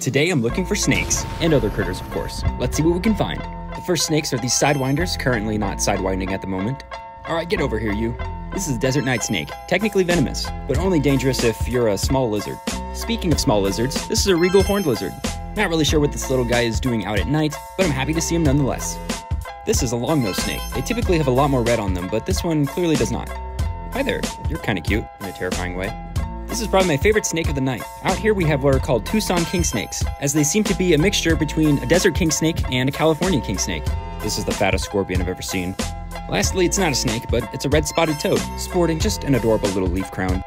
Today I'm looking for snakes, and other critters, of course. Let's see what we can find. The first snakes are these sidewinders, currently not sidewinding at the moment. Alright, get over here, you. This is a desert night snake, technically venomous, but only dangerous if you're a small lizard. Speaking of small lizards, this is a regal horned lizard. Not really sure what this little guy is doing out at night, but I'm happy to see him nonetheless. This is a long-nosed snake. They typically have a lot more red on them, but this one clearly does not. Hi there, you're kinda cute, in a terrifying way. This is probably my favorite snake of the night. Out here we have what are called Tucson king snakes, as they seem to be a mixture between a desert king snake and a California king snake. This is the fattest scorpion I've ever seen. Lastly, it's not a snake, but it's a red spotted toad, sporting just an adorable little leaf crown.